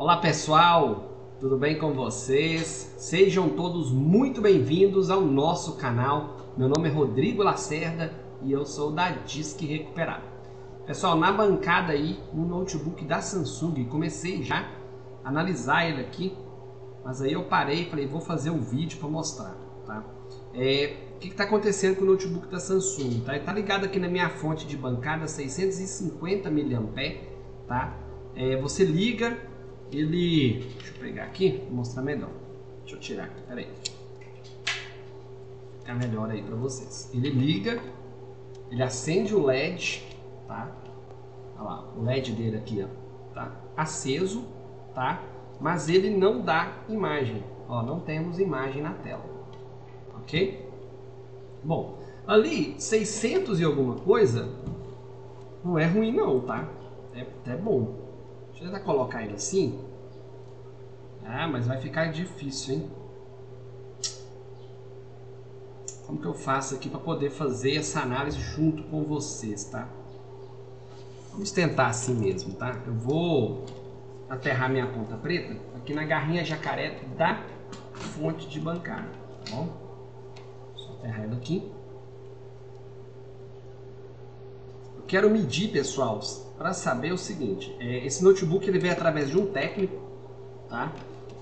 Olá pessoal, tudo bem com vocês? Sejam todos muito bem-vindos ao nosso canal. Meu nome é Rodrigo Lacerda e eu sou da Disque Recuperar. Pessoal, na bancada aí, um notebook da Samsung, comecei já a analisar ele aqui, mas aí eu parei e falei, vou fazer um vídeo para mostrar, tá? É, o que está acontecendo com o notebook da Samsung? Tá? Ele tá ligado aqui na minha fonte de bancada 650 mAh, tá? É, você liga, ele... Deixa eu pegar aqui, vou mostrar melhor. Deixa eu tirar aqui, peraí. Ficar melhor aí para vocês. Ele liga, ele acende o LED, tá? Olha lá, o LED dele aqui, ó, tá? Aceso, tá? Mas ele não dá imagem, ó, não temos imagem na tela, ok? Bom, ali 600 e alguma coisa não é ruim não, tá? É até bom. Deixa eu tentar colocar ele assim. Ah, mas vai ficar difícil, hein? Como que eu faço aqui para poder fazer essa análise junto com vocês, tá? Vamos tentar assim mesmo, tá? Eu vou aterrar minha ponta preta aqui na garrinha jacaré da fonte de bancada, tá bom? Só aterrar ela aqui. Eu quero medir, pessoal, para saber o seguinte. É, esse notebook ele veio através de um técnico, tá?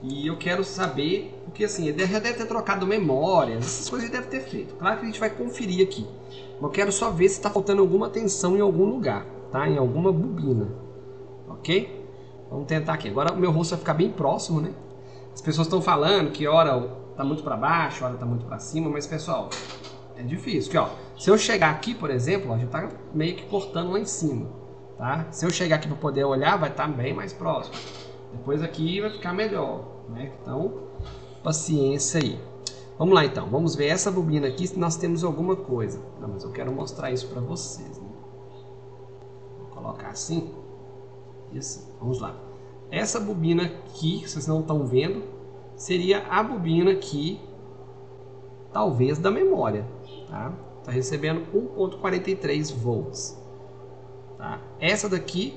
E eu quero saber, porque assim, ele já deve ter trocado memórias, essas coisas ele deve ter feito. Claro que a gente vai conferir aqui. Mas eu quero só ver se está faltando alguma tensão em algum lugar, tá? Em alguma bobina, ok? Vamos tentar aqui. Agora o meu rosto vai ficar bem próximo, né? As pessoas estão falando que hora tá muito para baixo, hora tá muito para cima, mas pessoal, é difícil. Aqui, ó, se eu chegar aqui, por exemplo, ó, já tá meio que cortando lá em cima, tá? Se eu chegar aqui para poder olhar, vai estar tá bem mais próximo. Depois aqui vai ficar melhor, né? Então, paciência aí. Vamos lá então, vamos ver essa bobina aqui se nós temos alguma coisa. Não, mas eu quero mostrar isso para vocês. Né? Vou colocar assim assim. Vamos lá. Essa bobina aqui, que vocês não estão vendo, seria a bobina aqui, talvez da memória. Tá? Tá recebendo 1.43 volts. Tá? Essa daqui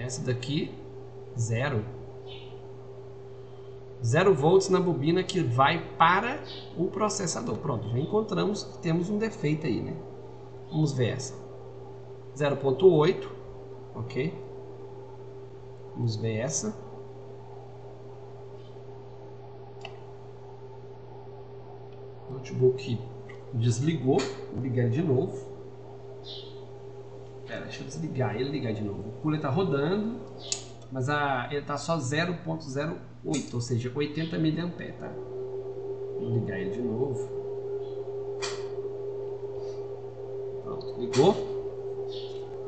Essa daqui, zero. Zero volts na bobina que vai para o processador. Pronto, já encontramos que temos um defeito aí, né? Vamos ver essa. 0.8, ok? Vamos ver essa. Notebook desligou, vou ligar de novo. Pera, deixa eu desligar ele ligar de novo. O cooler está rodando, mas a, ele está só 0.08, ou seja, 80 mAh, tá? Vou ligar ele de novo. Pronto, ligou.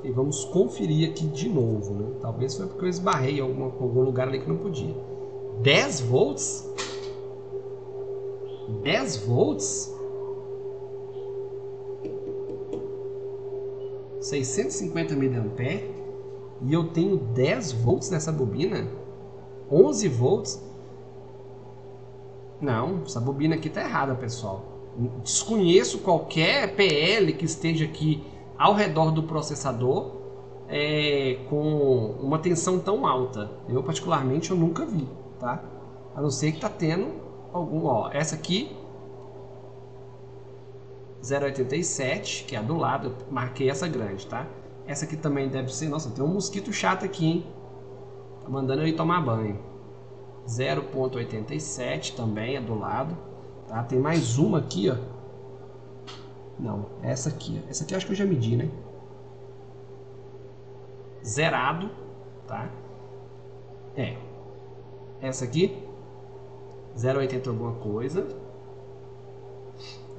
E vamos conferir aqui de novo, né? Talvez foi porque eu esbarrei em algum lugar ali que não podia. 10 volts? 10 volts? 650 mAh e eu tenho 10 volts nessa bobina? 11 volts? Não, essa bobina aqui tá errada, pessoal. Desconheço qualquer PL que esteja aqui ao redor do processador é, com uma tensão tão alta. Eu particularmente eu nunca vi, tá? A não ser que tá tendo ó, essa aqui 0,87, que é a do lado, eu marquei essa grande, tá? Essa aqui também deve ser, nossa, tem um mosquito chato aqui, hein? Tá mandando eu ir tomar banho. 0,87 também é do lado, tá? Tem mais uma aqui, ó. Não, essa aqui. Essa aqui acho que eu já medi, né? Zerado, tá? É. Essa aqui, 0,80 alguma coisa.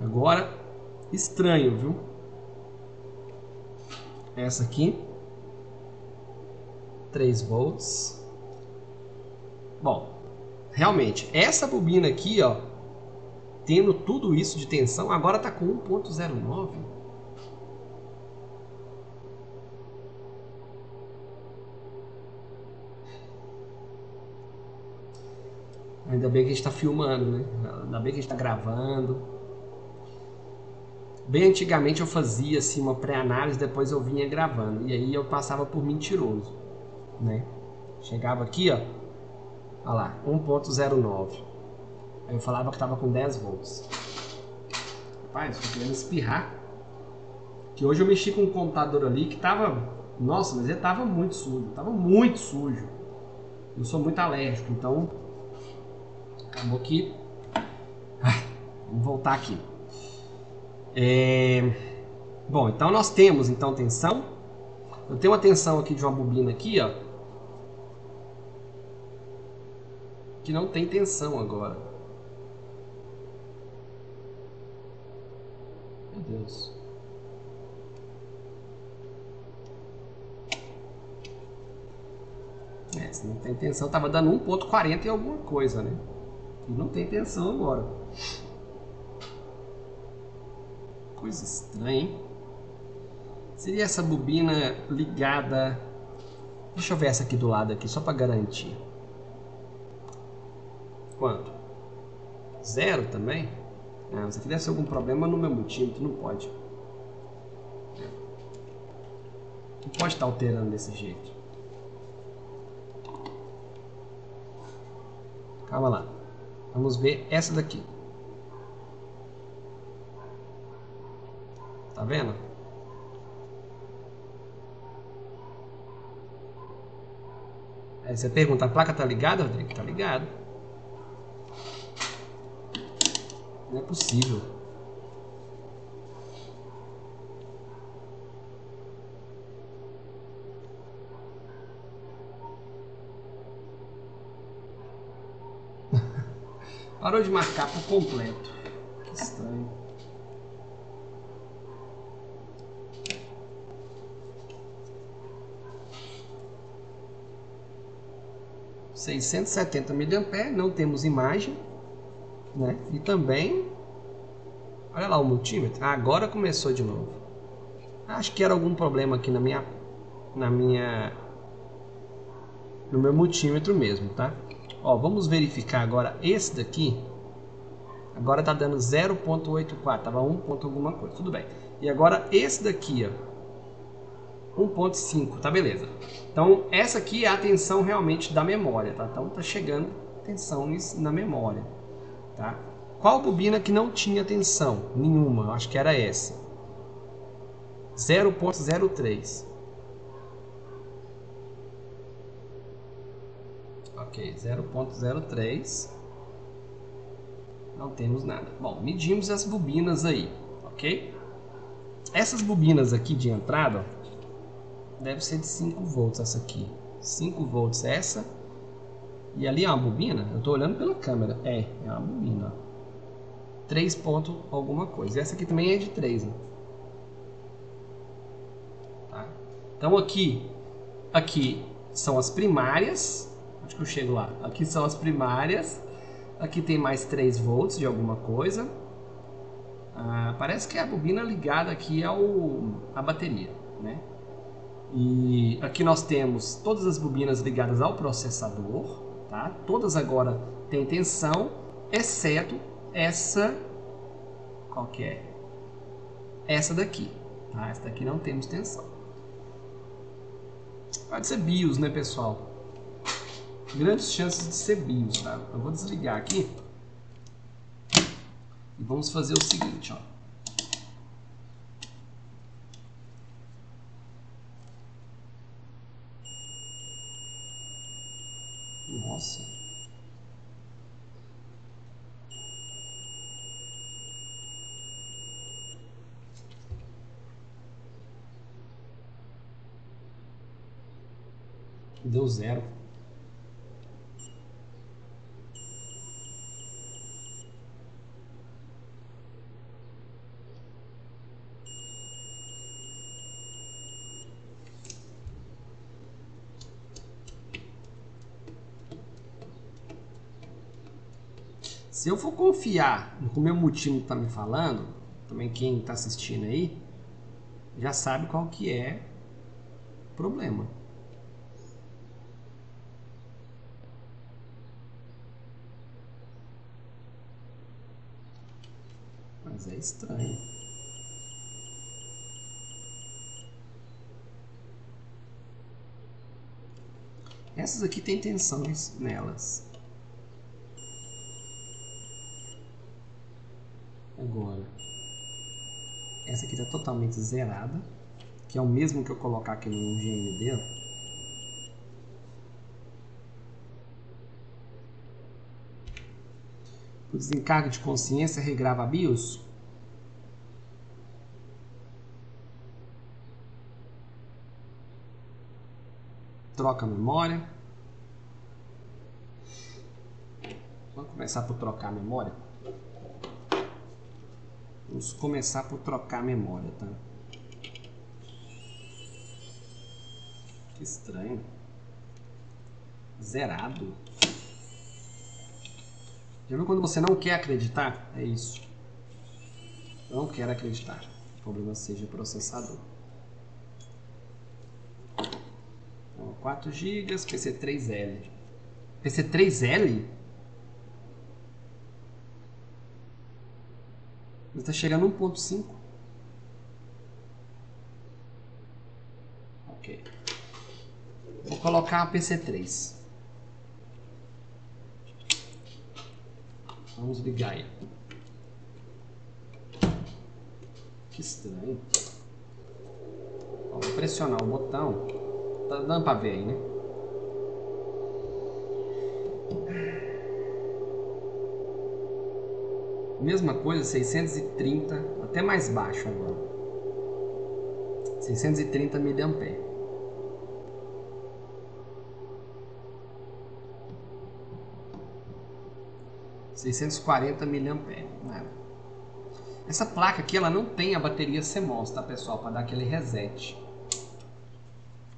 Agora, Estranho, viu? Essa aqui. 3 volts. Bom, realmente, essa bobina aqui, ó, tendo tudo isso de tensão, agora tá com 1.09. Ainda bem que a gente está filmando, né? Ainda bem que a gente está gravando. Bem antigamente eu fazia assim uma pré-análise, depois eu vinha gravando. E aí eu passava por mentiroso, né? Chegava aqui, ó. Olha lá, 1.09. Aí eu falava que tava com 10 volts. Rapaz, tô querendo espirrar. Que hoje eu mexi com um computador ali que tava. Nossa, mas ele tava muito sujo. Tava muito sujo. Eu sou muito alérgico, então. Que. Ah, vamos voltar aqui. É... Bom, então nós temos então tensão. Eu tenho uma tensão aqui de uma bobina aqui, ó. Que não tem tensão agora. Meu Deus. É, se não tem tensão, tava dando 1.40 e alguma coisa, né? E não tem tensão agora. Coisa estranha, hein? Seria essa bobina ligada... Deixa eu ver essa aqui do lado aqui, só para garantir. Quanto? Zero também? Não, isso aqui deve ser algum problema no meu multímetro, não pode. Não pode estar alterando desse jeito. Calma lá. Vamos ver essa daqui. Tá vendo? Aí você pergunta, a placa tá ligada, Rodrigo? Tá ligado. Não é possível. Parou de marcar por completo. Que estranho. Seiscentos e setenta não temos imagem, né? E também, olha lá o multímetro. Ah, agora começou de novo. Acho que era algum problema aqui na minha, na minha, no meu multímetro mesmo, tá? Ó, vamos verificar agora esse daqui. Agora está dando 0.84, tava 1 ponto alguma coisa, tudo bem. E agora esse daqui, ó, 1.5, tá beleza. Então essa aqui é a tensão realmente da memória, tá? Então tá chegando tensão na memória, tá? Qual bobina que não tinha tensão? Nenhuma, acho que era essa. 0.03. Ok, 0.03. Não temos nada. Bom, medimos as bobinas aí, ok? Essas bobinas aqui de entrada, deve ser de 5 volts essa aqui. 5 volts essa. E ali é uma bobina, eu estou olhando pela câmera. É, é uma bobina. 3 ponto alguma coisa. Essa aqui também é de 3, né? Tá? Então aqui, aqui são as primárias Acho que eu chego lá. Aqui são as primárias. Aqui tem mais 3 volts de alguma coisa. Ah, parece que é a bobina ligada aqui ao a bateria, né? E aqui nós temos todas as bobinas ligadas ao processador, tá? Todas agora têm tensão, exceto essa qual que é? Essa daqui, tá? Essa daqui não temos tensão. Pode ser BIOS, né, pessoal? Grandes chances de ser BIOS, tá? Eu vou desligar aqui e vamos fazer o seguinte, ó. Nossa. Deu zero. se eu for confiar no que o meu motivo está me falando, também quem está assistindo aí, já sabe qual que é o problema. Mas é estranho. Essas aqui têm tensões nelas. Essa aqui está totalmente zerada, que é o mesmo que eu colocar aqui no GND. O desencargo de consciência regrava a BIOS. Troca a memória. Vamos começar por trocar a memória. Vamos começar por trocar a memória, tá? Que estranho. Zerado. Já viu quando você não quer acreditar? É isso. Eu não quero acreditar. O problema seja processador. 4 GB, PC3L. PC3L? Ele está chegando a 1.5. Ok. Vou colocar a PC3. Vamos ligar ele. Que estranho. Ó, vou pressionar o botão. Tá dando pra ver aí, né? Mesma coisa, 630, até mais baixo agora. 630 mAh. Seiscentos quarenta mAh. Essa placa aqui ela não tem a bateria CMOS, tá pessoal? Para dar aquele reset.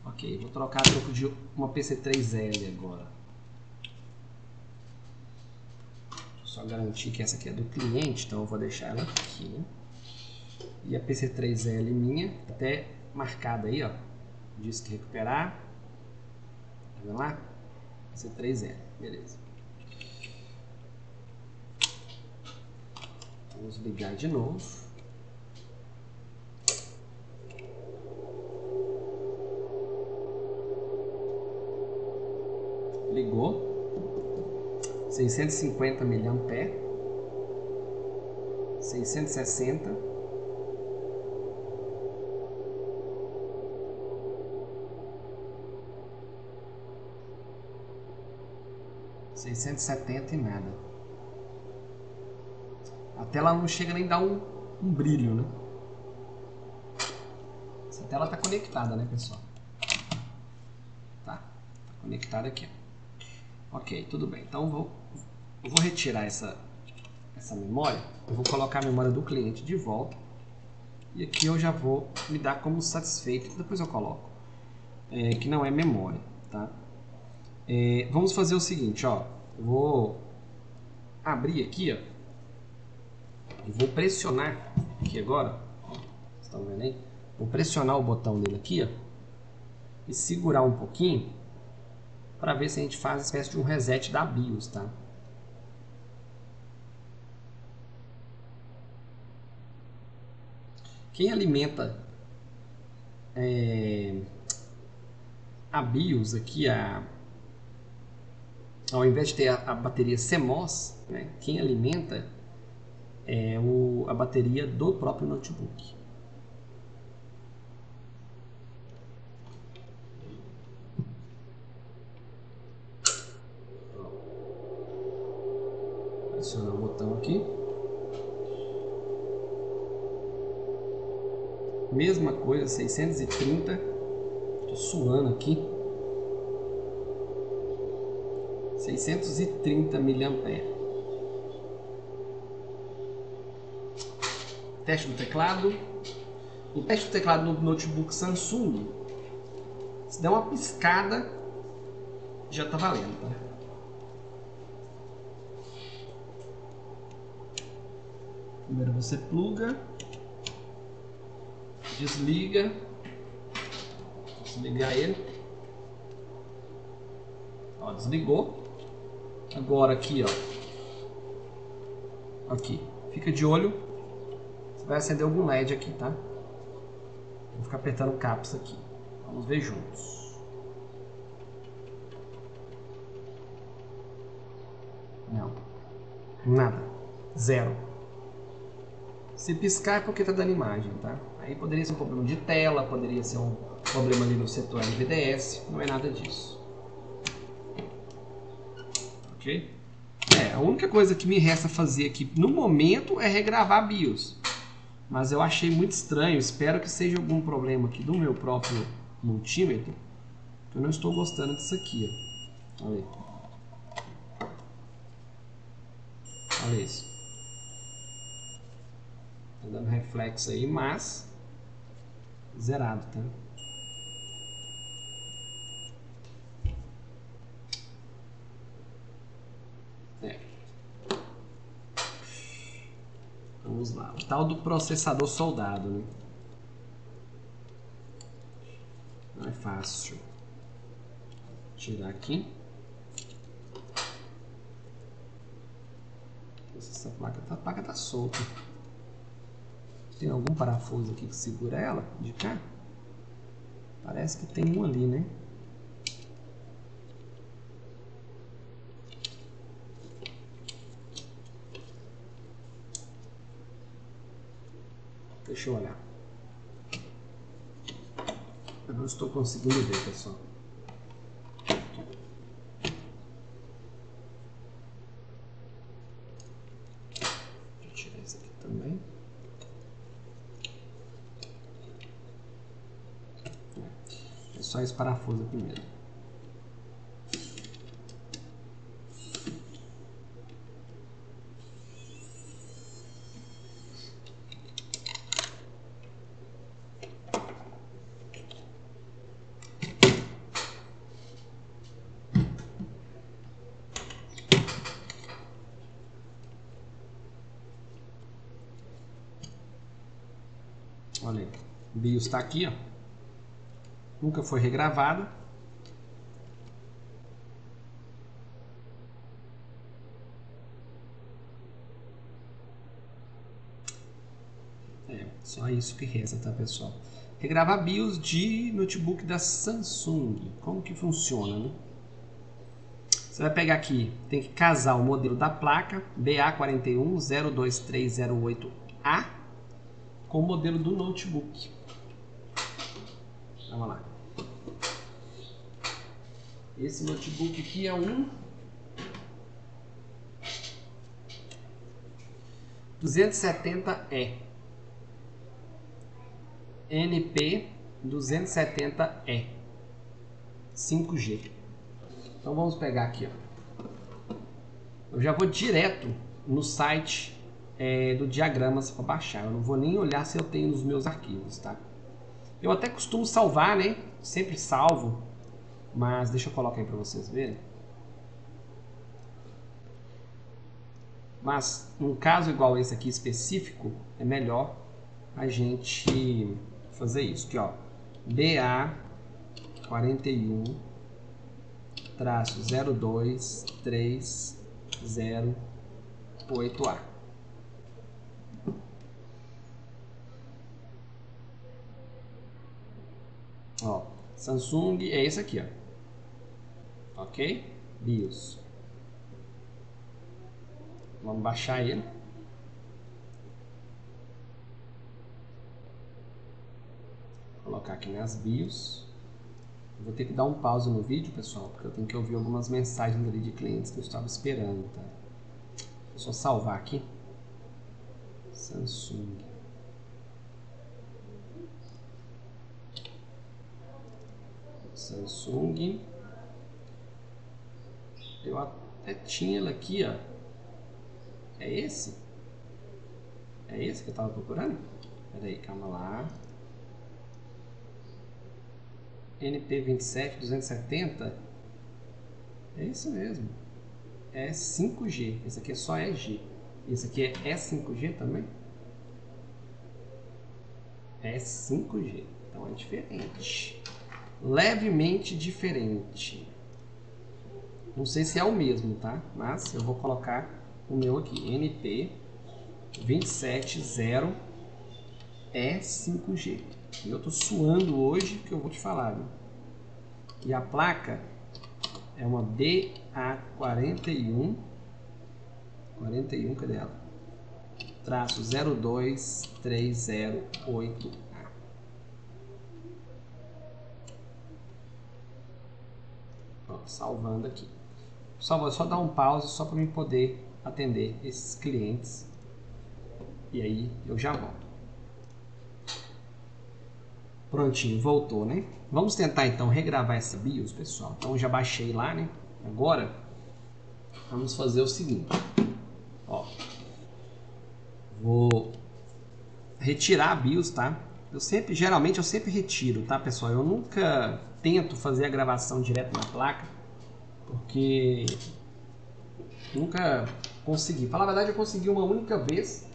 Ok, vou trocar troco de uma PC3L agora. Só garantir que essa aqui é do cliente, então eu vou deixar ela aqui? E a PC3L minha, até marcada aí, ó. Disque recuperar. Tá vendo lá? PC3L, beleza. Vamos ligar de novo. Ligou. 650 mAh, 660, seiscentos e setenta e nada. A tela não chega nem a dar um, um brilho, né? Essa tela está conectada, né, pessoal? Tá, tá conectada aqui. Ok, tudo bem. Então vou vou retirar essa, essa memória, eu vou colocar a memória do cliente de volta. E aqui eu já vou me dar como satisfeito, depois eu coloco, é, que não é memória, tá? É, vamos fazer o seguinte, ó, eu vou abrir aqui, ó, e vou pressionar aqui agora, ó, vocês estão vendo aí? Vou pressionar o botão dele aqui, ó, e segurar um pouquinho para ver se a gente faz uma espécie de um reset da BIOS, tá? Quem alimenta é, a BIOS aqui, a, ao invés de ter a, a bateria CMOS, né, quem alimenta é o, a bateria do próprio notebook. Adicionar o botão aqui. Mesma coisa, 630. Tô suando aqui. 630 mAh. Teste do teclado. O teste do teclado no notebook Samsung, se der uma piscada, já tá valendo, tá? Primeiro você pluga, desliga, desligar ele. Ó, desligou. Agora aqui, ó. Aqui. Fica de olho. Você vai acender algum LED aqui, tá? Vou ficar apertando caps aqui. Vamos ver juntos. Não. Nada. Zero. Se piscar é porque está dando imagem, tá? Aí poderia ser um problema de tela, poderia ser um problema ali no setor LVDS, não é nada disso. Ok? É, a única coisa que me resta fazer aqui no momento é regravar BIOS. Mas eu achei muito estranho, espero que seja algum problema aqui do meu próprio multímetro. Eu não estou gostando disso aqui, ó. Olha aí. Olha isso. Tá dando reflexo aí, mas zerado, tá? É. Vamos lá. O tal do processador soldado, né? Não é fácil. Tirar aqui. Essa placa, a placa tá solta. Tem algum parafuso aqui que segura ela de cá? Parece que tem um ali, né? Deixa eu olhar. Eu não estou conseguindo ver, pessoal. Só esse parafuso primeiro. Olha aí, o BIOS está aqui, ó nunca foi regravada. É, só isso que resta, tá pessoal? Regravar BIOS de notebook da Samsung. Como que funciona, né? Você vai pegar aqui, tem que casar o modelo da placa BA4102308A com o modelo do notebook. Vamos lá. Esse notebook aqui é um 270E NP 270E 5G. Então vamos pegar aqui, ó. Eu já vou direto no site é, do diagramas para baixar. Eu não vou nem olhar se eu tenho nos meus arquivos, tá? Eu até costumo salvar, né? Sempre salvo. Mas deixa eu colocar aí para vocês verem. Mas um caso igual esse aqui específico, é melhor a gente fazer isso. Aqui, ó. BA 41 traço 02308A. Ó, Samsung é esse aqui, ó. Ok? BIOS. Vamos baixar ele. colocar aqui nas BIOS. vou ter que dar um pause no vídeo, pessoal, porque eu tenho que ouvir algumas mensagens ali de clientes que eu estava esperando, tá? Eu só salvar aqui. Samsung. Samsung. Eu até tinha ele aqui, ó. É esse? É esse que eu tava procurando? Pera aí, calma lá. NP27 270. É isso mesmo. É 5G. Esse aqui é só EG. Esse aqui é 5G também? É 5G. Então é diferente levemente diferente. Não sei se é o mesmo, tá? Mas eu vou colocar o meu aqui, NP 270 E5G. E eu tô suando hoje que eu vou te falar, viu? E a placa é uma DA41 41, cadê ela? Traço 02308A. Pronto, salvando aqui. Só vou só dar um pause só para mim poder atender esses clientes. E aí eu já volto. Prontinho, voltou, né? Vamos tentar então regravar essa BIOS, pessoal. Então já baixei lá, né? Agora vamos fazer o seguinte. Ó, vou retirar a BIOS, tá? Eu sempre, geralmente eu sempre retiro, tá, pessoal? Eu nunca tento fazer a gravação direto na placa, porque nunca consegui. Falar a verdade, eu consegui uma única vez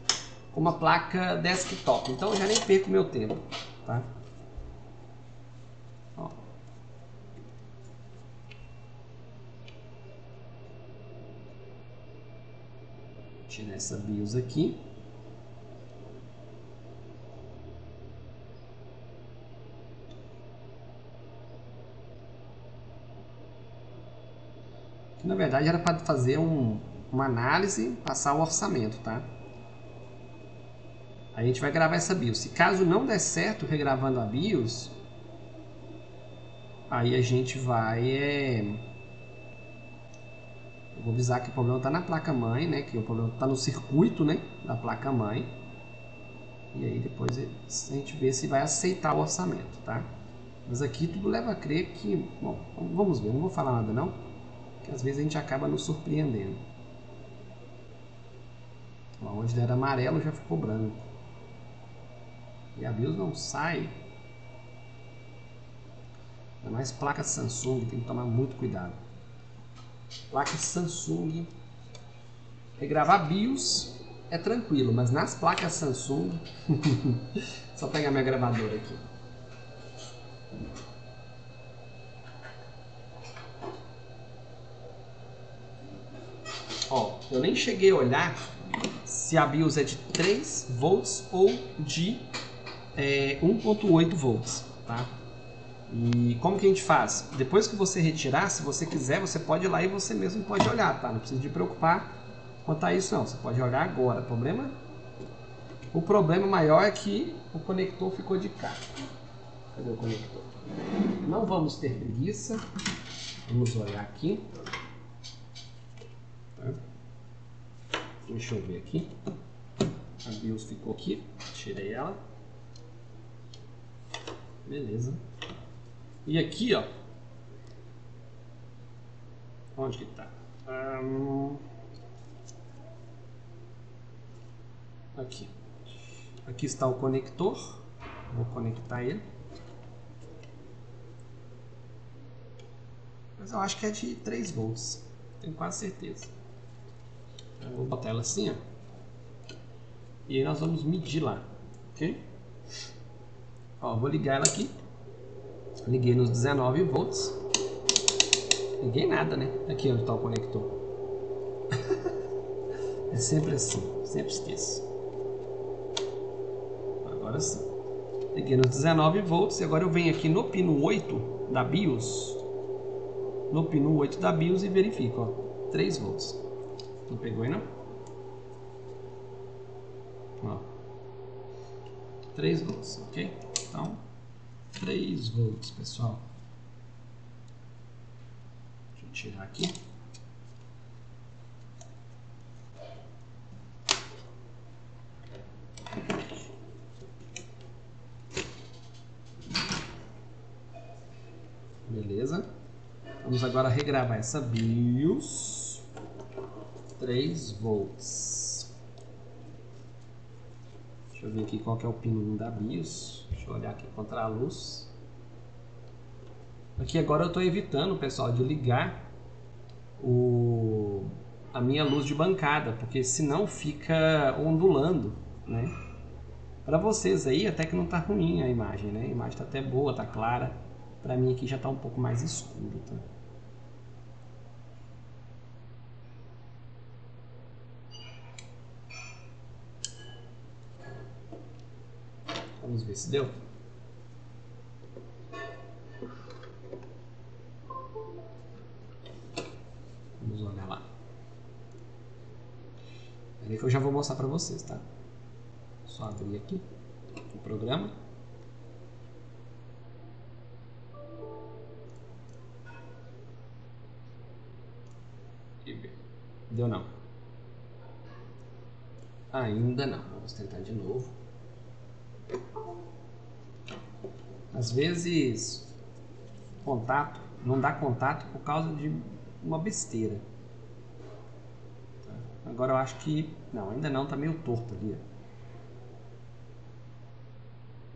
com uma placa desktop, então eu já nem perco meu tempo, tá? tirar essa BIOS aqui. Que, na verdade era para fazer um, uma análise, passar o orçamento, tá? A gente vai gravar essa BIOS. Se caso não der certo regravando a BIOS, aí a gente vai é, eu vou avisar que o problema está na placa-mãe, né? Que o problema está no circuito, né? Da placa-mãe. E aí depois a gente vê se vai aceitar o orçamento, tá? Mas aqui tudo leva a crer que... Bom, vamos ver. Não vou falar nada não. Porque às vezes a gente acaba nos surpreendendo. Onde era amarelo já ficou branco. E a BIOS não sai. Ainda mais placa Samsung, tem que tomar muito cuidado. Placa Samsung. Regravar BIOS é tranquilo, mas nas placas Samsung. Só pegar minha gravadora aqui. Ó, eu nem cheguei a olhar se a BIOS é de 3 volts ou de é, 1.8 volts, tá? E como que a gente faz? Depois que você retirar, se você quiser, você pode ir lá e você mesmo pode olhar, tá? Não precisa de preocupar quanto a isso não, você pode olhar agora. Problema, o problema maior é que o conector ficou de cá. Cadê o conector? Não vamos ter preguiça. Vamos olhar aqui. Tá? Deixa eu ver aqui. A BIOS ficou aqui. Tirei ela. Beleza. E aqui, ó. Onde que tá? Um... Aqui. Aqui está o conector. Vou conectar ele. Mas eu acho que é de 3 volts. Tenho quase certeza. Eu vou botar ela assim, ó. E aí nós vamos medir lá. Ok? Ó, vou ligar ela aqui. Liguei nos 19 volts. Liguei nada, né? Aqui onde está o conector. é sempre assim, sempre esqueço. Agora sim. Liguei nos 19 volts e agora eu venho aqui no pino 8 da BIOS. No pino 8 da BIOS e verifico, ó. 3 volts. Não pegou aí não? Ó. 3 volts, ok? Então, 3 volts, pessoal. Deixa eu tirar aqui. Beleza. Vamos agora regravar essa BIOS. 3 volts. Deixa eu ver aqui qual que é o pino da BIOS. Deixa eu olhar aqui contra a luz. Aqui agora eu estou evitando, pessoal, de ligar o, a minha luz de bancada, porque senão fica ondulando, né? Para vocês aí até que não está ruim a imagem, né? A imagem está até boa, está clara. Para mim aqui já está um pouco mais escuro, tá? Vamos ver se deu. Vamos olhar lá. eu já vou mostrar para vocês, tá? Só abrir aqui o programa. Deu não. Ainda não. Vamos tentar de novo. Às vezes, contato não dá contato por causa de uma besteira. Agora eu acho que. Não, ainda não, tá meio torto ali.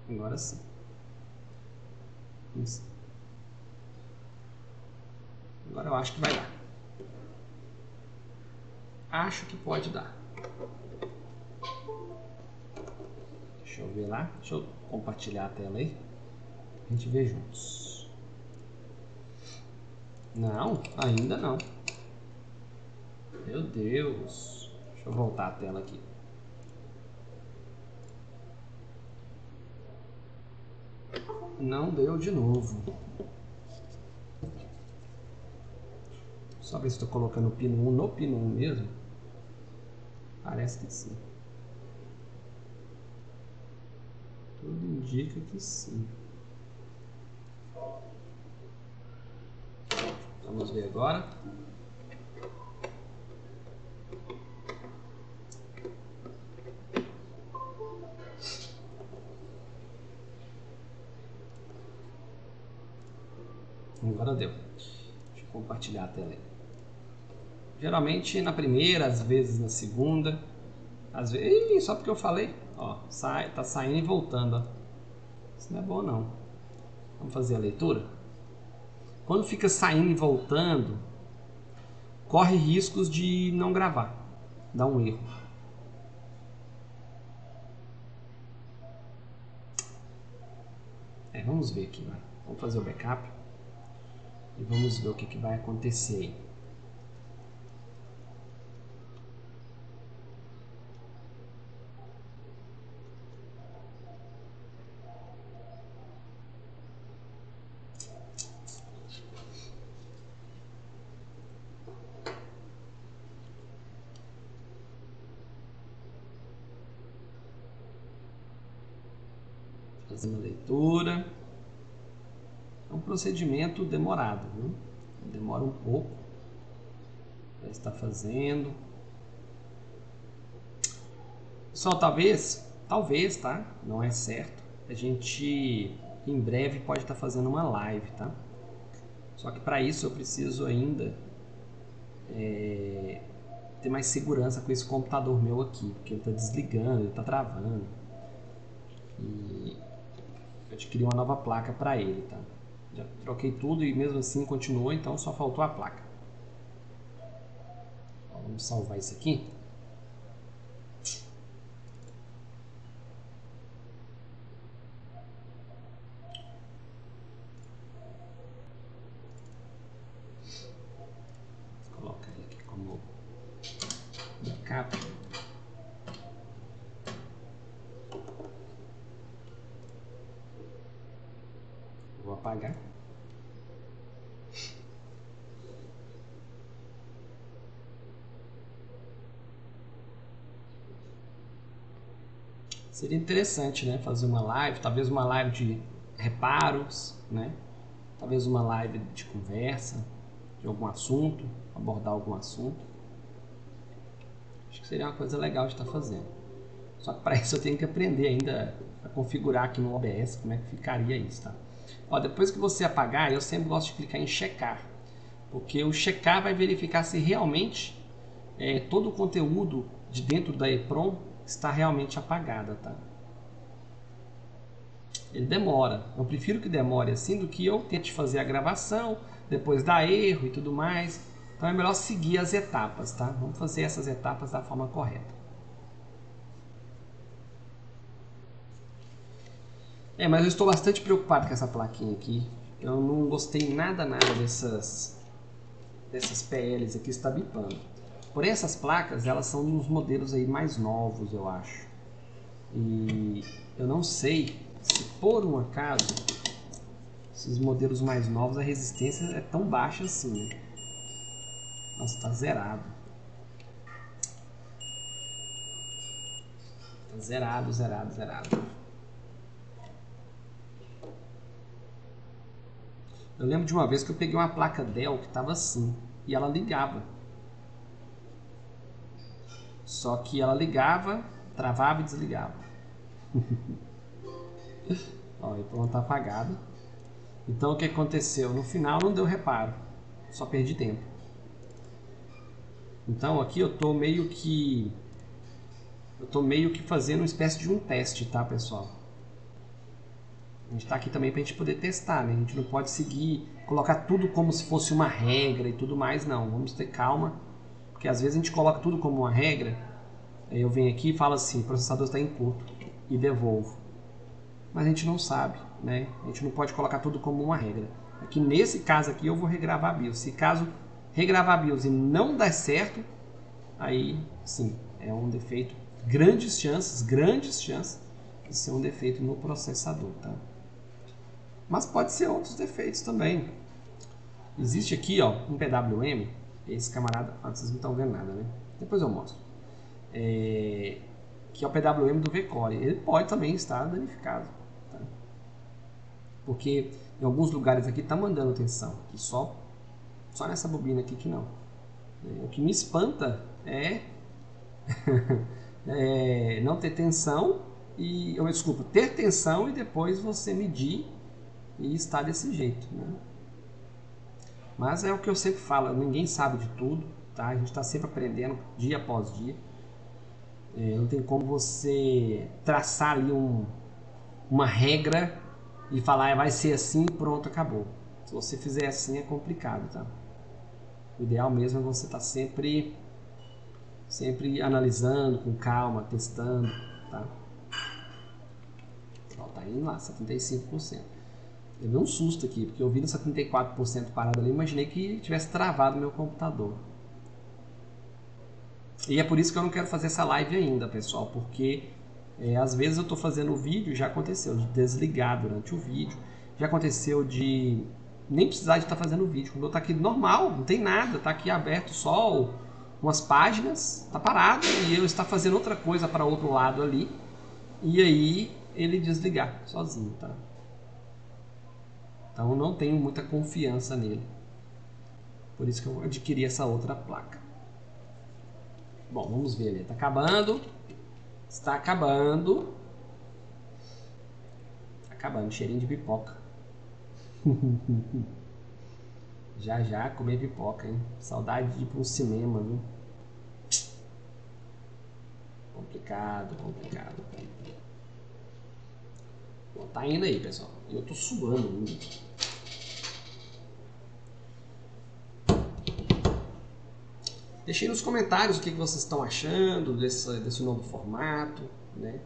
Agora sim. Isso. Agora eu acho que vai dar. Acho que pode dar. Deixa eu ver lá. Deixa eu compartilhar a tela aí. A gente vê juntos. Não, ainda não. Meu Deus. Deixa eu voltar a tela aqui. Não deu de novo. Só ver se estou colocando o pino 1 no pino 1 mesmo. Parece que sim. Tudo indica que sim. Vamos ver agora. Agora deu. Deixa eu compartilhar a tela aí. Geralmente na primeira, às vezes na segunda. Às vezes. Ih, só porque eu falei. Ó, sai, tá saindo e voltando. Ó. Isso não é bom não. Vamos fazer a leitura? Quando fica saindo e voltando, corre riscos de não gravar. Dá um erro. É, vamos ver aqui, vai. Vamos fazer o backup. E vamos ver o que, que vai acontecer aí. Fazendo a leitura demorado, demora um pouco para estar fazendo. Só talvez, talvez, tá? Não é certo. A gente em breve pode estar fazendo uma live, tá? Só que para isso eu preciso ainda é, ter mais segurança com esse computador meu aqui, porque ele está desligando, ele está travando. E eu adquiri uma nova placa para ele, tá? Já troquei tudo e mesmo assim continuou, então só faltou a placa. Vamos salvar isso aqui. Vou colocar ele aqui como backup. Vou apagar. Seria interessante, né? Fazer uma live, talvez uma live de reparos, né? Talvez uma live de conversa, de algum assunto, abordar algum assunto. Acho que seria uma coisa legal de estar fazendo. Só que para isso eu tenho que aprender ainda a configurar aqui no OBS como é que ficaria isso, tá? Ó, depois que você apagar, eu sempre gosto de clicar em checar, porque o checar vai verificar se realmente é, todo o conteúdo de dentro da EPROM está realmente apagada, tá? Ele demora. Eu prefiro que demore assim do que eu tente fazer a gravação, depois dar erro e tudo mais. Então é melhor seguir as etapas, tá? Vamos fazer essas etapas da forma correta. É, mas eu estou bastante preocupado com essa plaquinha aqui. Eu não gostei nada, nada dessas, dessas PLs aqui, está bipando. Porém, essas placas, elas são dos modelos aí mais novos, eu acho. E eu não sei se por um acaso esses modelos mais novos a resistência é tão baixa assim. Né? Nossa, tá zerado. Zerado, zerado, zerado. Eu lembro de uma vez que eu peguei uma placa Dell que estava assim e ela ligava. Só que ela ligava, travava e desligava. Ó, e pronto, tá apagado. Então o que aconteceu? No final não deu reparo, só perdi tempo. Então aqui eu tô meio que eu tô meio que fazendo uma espécie de um teste, tá, pessoal? A gente está aqui também para a gente poder testar, né? A gente não pode seguir, colocar tudo como se fosse uma regra e tudo mais, não. Vamos ter calma, porque às vezes a gente coloca tudo como uma regra, aí eu venho aqui e falo assim, o processador está em curto e devolvo. Mas a gente não sabe, né? A gente não pode colocar tudo como uma regra. Aqui nesse caso aqui eu vou regravar a BIOS. Se caso regravar a BIOS e não der certo, aí sim, é um defeito grandes chances, grandes chances de ser um defeito no processador, tá? Mas pode ser outros defeitos também. Existe aqui, ó, um PWM, esse camarada, ah, vocês não estão vendo nada, né? Depois eu mostro. É, que é o PWM do V-Core. Ele pode também estar danificado, tá? Porque em alguns lugares aqui está mandando tensão, que só só nessa bobina aqui que não. É, o que me espanta é é, não ter tensão e eu desculpa ter tensão e depois você medir e estar desse jeito né? Mas é o que eu sempre falo ninguém sabe de tudo tá a gente está sempre aprendendo dia após dia é, não tem como você traçar ali um, uma regra e falar ah, vai ser assim pronto acabou se você fizer assim é complicado tá o ideal mesmo é você estar tá sempre sempre analisando com calma, testando, tá? Ó, tá indo lá, 75%. Eu vi um susto aqui, porque eu vi no 74% parado ali, imaginei que tivesse travado meu computador. E é por isso que eu não quero fazer essa live ainda, pessoal, porque é, às vezes eu estou fazendo o vídeo, já aconteceu de desligar durante o vídeo, já aconteceu de nem precisar de estar tá fazendo o vídeo, quando eu estou aqui normal, não tem nada, está aqui aberto só umas páginas, tá parado e eu está fazendo outra coisa para outro lado ali e aí ele desligar sozinho, tá? Então eu não tenho muita confiança nele. Por isso que eu adquiri essa outra placa. Bom, vamos ver ali. Está acabando. Está acabando. Tá acabando. Cheirinho de pipoca. já já comer pipoca, hein? Saudade de ir para um cinema, viu? Complicado, complicado. Bom, tá indo aí, pessoal. Eu tô suando muito. Deixei nos comentários o que vocês estão achando desse, desse novo formato, né?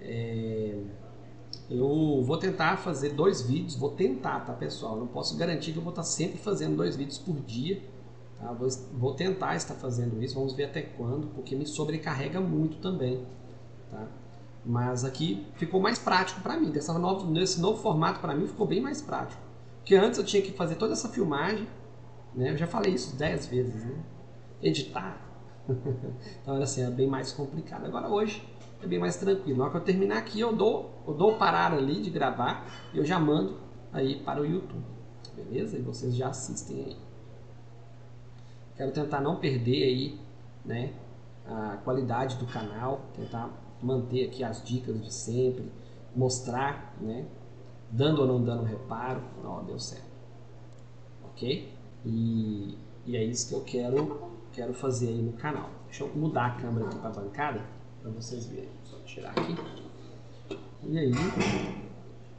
É, eu vou tentar fazer dois vídeos, vou tentar, tá pessoal? Não posso garantir que eu vou estar sempre fazendo dois vídeos por dia, Tá? Vou, vou, tentar estar fazendo isso, vamos ver até quando, porque me sobrecarrega muito também. Tá? Mas aqui ficou mais prático para mim. Dessa novo, nesse novo formato, para mim, ficou bem mais prático. Porque antes eu tinha que fazer toda essa filmagem, né? eu já falei isso dez vezes, né? editar. então era assim, é bem mais complicado. Agora hoje é bem mais tranquilo. Na hora que eu terminar aqui, eu dou, eu dou parar ali de gravar e eu já mando aí para o YouTube. Beleza? E vocês já assistem aí. Quero tentar não perder aí, né, a qualidade do canal, tentar manter aqui as dicas de sempre, mostrar, né, dando ou não dando reparo, ó, deu certo, ok? E, e é isso que eu quero, quero fazer aí no canal. Deixa eu mudar a câmera aqui para a bancada, para vocês verem. Só tirar aqui. E aí,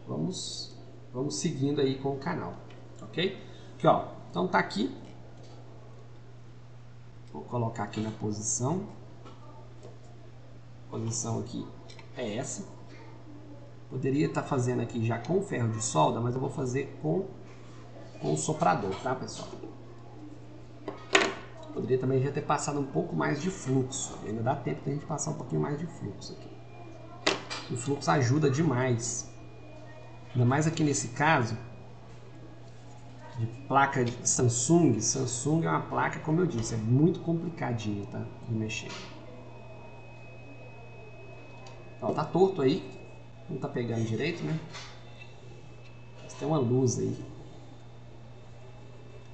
vamos, vamos seguindo aí com o canal, ok? Aqui, ó, então tá aqui Vou colocar aqui na posição. Posição aqui é essa. Poderia estar fazendo aqui já com ferro de solda, mas eu vou fazer com, com o soprador, tá pessoal? Poderia também já ter passado um pouco mais de fluxo. Ainda dá tempo de a gente passar um pouquinho mais de fluxo aqui. O fluxo ajuda demais. Ainda mais aqui nesse caso, de placa de Samsung. Samsung é uma placa, como eu disse, é muito complicadinha tá? de mexer. Tá torto aí. Não tá pegando direito, né? Mas tem uma luz aí.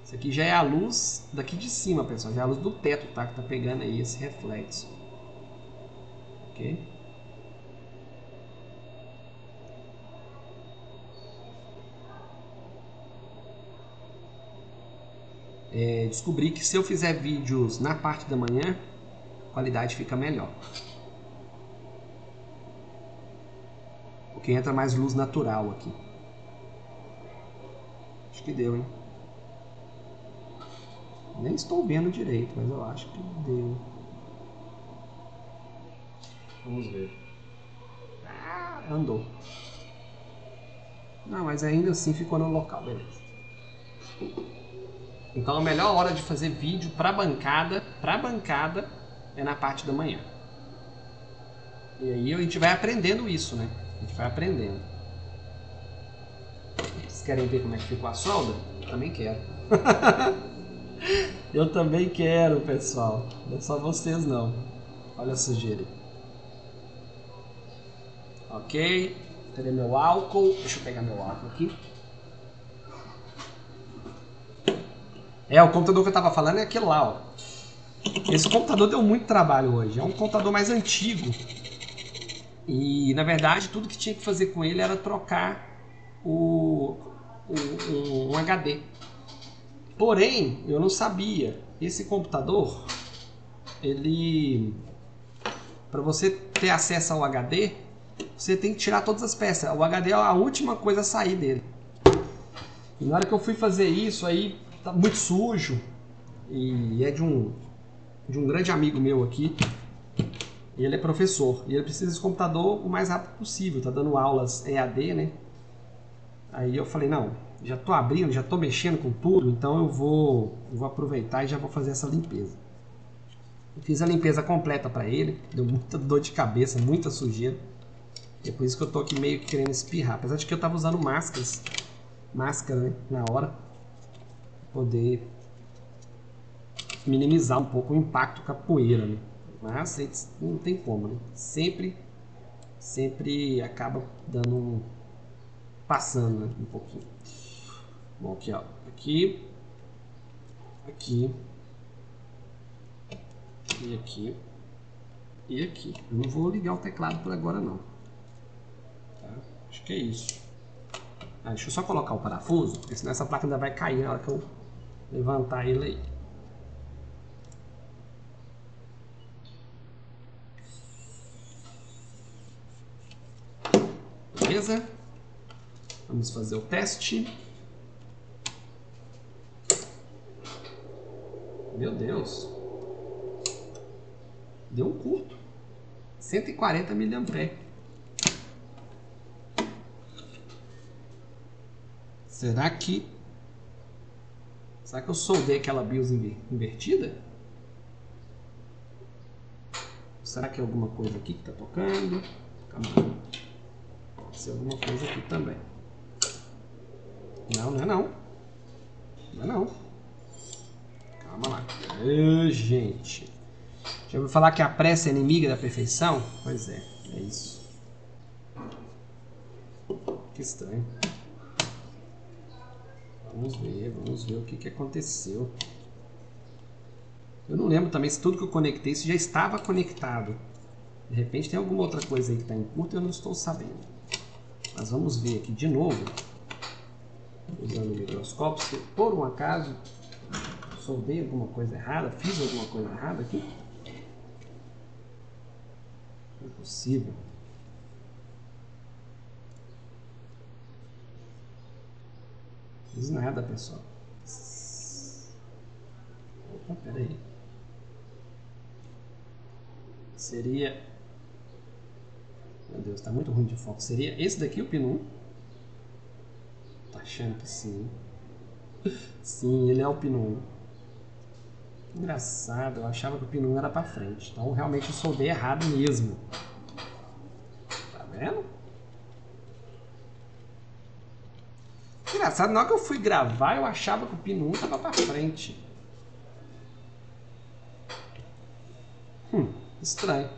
Isso aqui já é a luz daqui de cima, pessoal. Já é a luz do teto, tá? Que tá pegando aí esse reflexo. Ok? é, descobri que se eu fizer vídeos na parte da manhã, a qualidade fica melhor. Porque entra mais luz natural aqui. Acho que deu, hein? Nem estou vendo direito, mas eu acho que deu. Vamos ver. Ah, andou. Não, mas ainda assim ficou no local, beleza. Então a melhor hora de fazer vídeo para bancada, para bancada, é na parte da manhã. E aí a gente vai aprendendo isso, né? A gente vai aprendendo. Vocês querem ver como é que ficou a solda? Eu também quero. Eu também quero, pessoal. Não é só vocês não. Olha a sujeira. Ok. Cadê meu álcool? Deixa eu pegar meu álcool aqui. É, o computador que eu tava falando é aquele lá, ó. Esse computador deu muito trabalho hoje. É um computador mais antigo. E, na verdade, tudo que tinha que fazer com ele era trocar o, o um HD. Porém, eu não sabia. Esse computador, ele... Para você ter acesso ao HD, você tem que tirar todas as peças. O HD é a última coisa a sair dele. E na hora que eu fui fazer isso, aí tá muito sujo e é de um de um grande amigo meu aqui. E ele é professor e ele precisa desse computador o mais rápido possível. Tá dando aulas EAD, né? Aí eu falei não, já tô abrindo, já tô mexendo com tudo, então eu vou eu vou aproveitar e já vou fazer essa limpeza. Fiz a limpeza completa para ele, deu muita dor de cabeça, muita sujeira. E é por isso que eu tô aqui meio que querendo espirrar. Apesar de que eu tava usando máscaras, máscara né, na hora poder minimizar um pouco o impacto com a poeira, né? Mas não tem como, né? Sempre, sempre acaba dando um, passando né? um pouquinho. Bom, aqui ó, aqui, aqui e aqui e aqui. Eu não vou ligar o teclado por agora não. Tá? Acho que é isso. Ah, deixa eu só colocar o parafuso, porque senão essa placa ainda vai cair na hora que eu levantar ele aí. Beleza? Vamos fazer o teste. Meu Deus. Deu um curto. 140 mAh. Será que Será que eu soldei aquela BIOS invertida? Será que é alguma coisa aqui que está tocando? Calma aí. Ser alguma coisa aqui também. Não, não é não. Não é não. Calma lá. Ai, gente. Já ouviu falar que a pressa é inimiga da perfeição? Pois é, é isso. Que estranho. Vamos ver, vamos ver o que, que aconteceu. Eu não lembro também se tudo que eu conectei se já estava conectado. De repente tem alguma outra coisa aí que está em curto e eu não estou sabendo. Mas vamos ver aqui de novo. Usando o microscópio, se por um acaso soldei alguma coisa errada, fiz alguma coisa errada aqui. Não é possível. Fiz nada, pessoal. Opa, peraí. Seria... Meu Deus, tá muito ruim de foco. Seria esse daqui o pino 1? Tá achando que sim. Sim, ele é o pino 1. Engraçado, eu achava que o pino 1 era pra frente. Então realmente eu soldei errado mesmo. Tá vendo? Engraçado, na hora que eu fui gravar, eu achava que o pino 1 tava pra frente. Hum, estranho.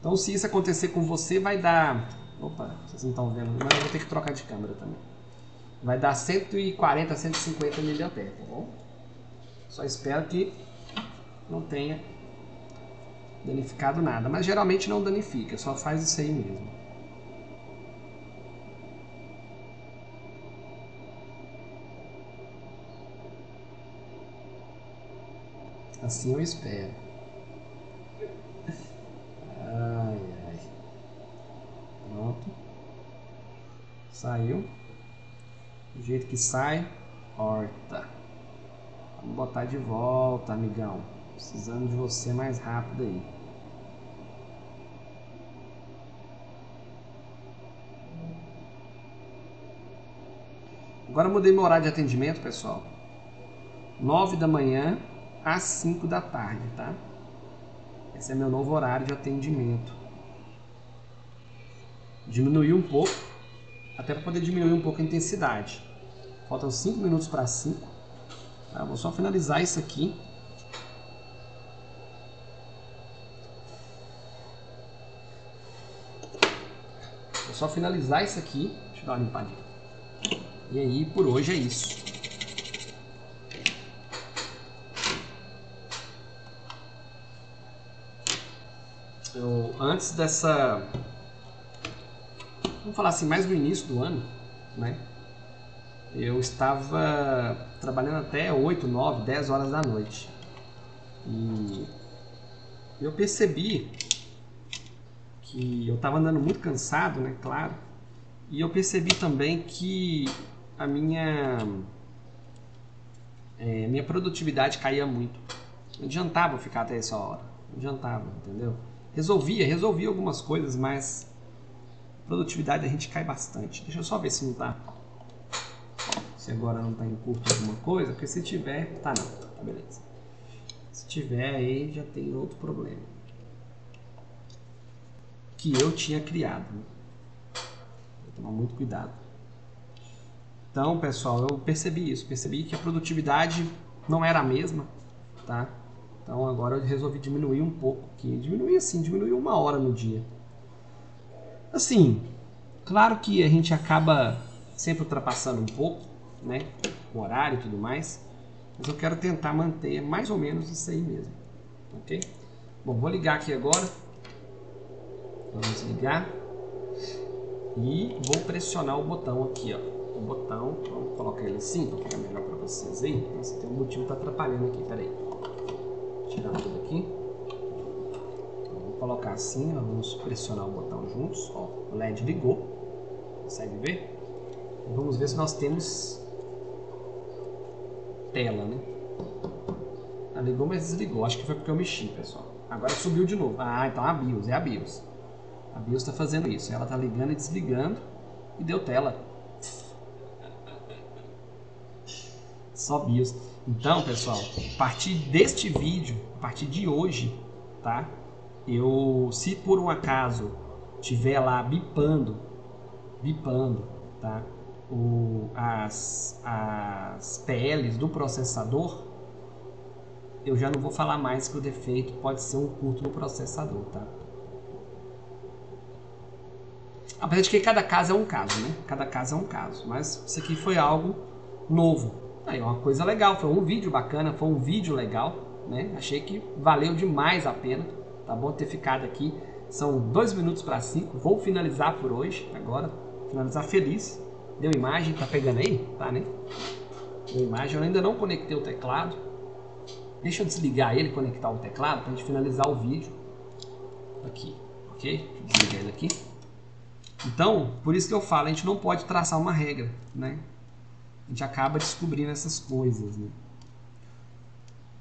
Então, se isso acontecer com você, vai dar. Opa, vocês não estão vendo, mas eu vou ter que trocar de câmera também. Vai dar 140, 150 mAh, tá bom? Só espero que não tenha danificado nada. Mas geralmente não danifica, só faz isso aí mesmo. Assim eu espero. Saiu. Do jeito que sai, horta. Vamos botar de volta, amigão. Precisando de você mais rápido aí. Agora mudei meu horário de atendimento, pessoal. 9 da manhã às 5 da tarde, tá? Esse é meu novo horário de atendimento. Diminuí um pouco, até para poder diminuir um pouco a intensidade. Faltam 5 minutos para 5. Tá? Vou só finalizar isso aqui. Vou só finalizar isso aqui. Deixa eu dar uma limpadinha. E aí, por hoje é isso. Eu, antes dessa. Vamos falar assim, mais no início do ano, né? Eu estava trabalhando até 8, 9, 10 horas da noite. E eu percebi que eu estava andando muito cansado, né? Claro. E eu percebi também que a minha é, minha produtividade caía muito. Não adiantava ficar até essa hora. Não adiantava, entendeu? resolvia, resolvia algumas coisas, mas produtividade a gente cai bastante. Deixa eu só ver se não tá. Se agora não tá em curto alguma coisa, porque se tiver, tá não, tá beleza. Se tiver aí já tem outro problema. Que eu tinha criado. Vou tomar muito cuidado. Então, pessoal, eu percebi isso, percebi que a produtividade não era a mesma, tá? Então agora eu resolvi diminuir um pouco aqui. Diminuir assim, diminuir uma hora no dia. Assim, claro que a gente acaba sempre ultrapassando um pouco, né? O horário e tudo mais. Mas eu quero tentar manter mais ou menos isso aí mesmo. Ok? Bom, vou ligar aqui agora. Vamos ligar. E vou pressionar o botão aqui, ó. O botão, vamos colocar ele assim, para ficar melhor para vocês aí. Nossa, tem um motivo que tá atrapalhando aqui, peraí tirar tudo aqui. Colocar assim, vamos pressionar o botão juntos. Ó, o LED ligou, consegue ver? Vamos ver se nós temos tela, né? Ah, ligou, mas desligou. Acho que foi porque eu mexi, pessoal. Agora subiu de novo. Ah, então a BIOS, é a BIOS. A BIOS está fazendo isso. Ela está ligando e desligando e deu tela. Só BIOS. Então, pessoal, a partir deste vídeo, a partir de hoje, tá? Eu, se por um acaso tiver lá bipando, bipando, tá? O, as, as PLs do processador, eu já não vou falar mais que o defeito pode ser um curto no processador, tá? Apesar de que cada caso é um caso, né? Cada caso é um caso. Mas isso aqui foi algo novo, Aí, uma coisa legal, foi um vídeo bacana, foi um vídeo legal, né? Achei que valeu demais a pena, tá bom ter ficado aqui. São dois minutos para cinco, vou finalizar por hoje, agora, finalizar feliz. Deu imagem, tá pegando aí? Tá, né? Deu imagem, eu ainda não conectei o teclado. Deixa eu desligar ele, conectar o teclado, pra gente finalizar o vídeo. Aqui, ok? Desligar ele aqui. Então, por isso que eu falo, a gente não pode traçar uma regra, né? a gente acaba descobrindo essas coisas, né?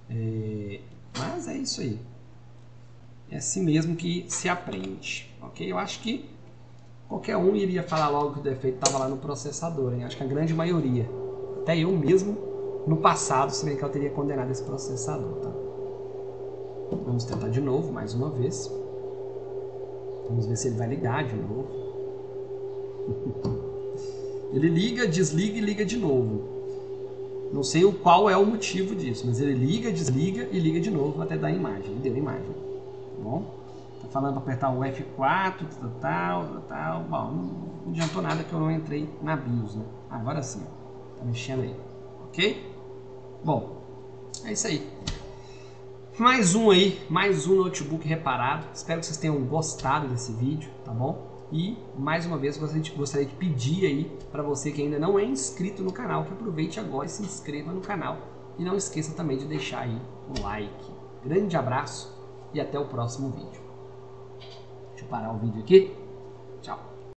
É, mas é isso aí. É assim mesmo que se aprende, ok? Eu acho que qualquer um iria falar logo que o defeito estava lá no processador, hein? Acho que a grande maioria, até eu mesmo, no passado, se bem que eu teria condenado esse processador, tá? Vamos tentar de novo, mais uma vez. Vamos ver se ele vai ligar de novo. Ele liga, desliga e liga de novo. Não sei o qual é o motivo disso, mas ele liga, desliga e liga de novo até dar imagem. Deu imagem. Bom? Tá falando para apertar o F4, tal, tal, tal. Bom, não adiantou nada que eu não entrei na BIOS, né? Agora sim, tá mexendo aí, ok? Bom, é isso aí. Mais um aí, mais um notebook reparado. Espero que vocês tenham gostado desse vídeo, tá bom? E mais uma vez gostaria de pedir aí para você que ainda não é inscrito no canal, que aproveite agora e se inscreva no canal. E não esqueça também de deixar aí o like. Grande abraço e até o próximo vídeo. Deixa eu parar o vídeo aqui. Tchau.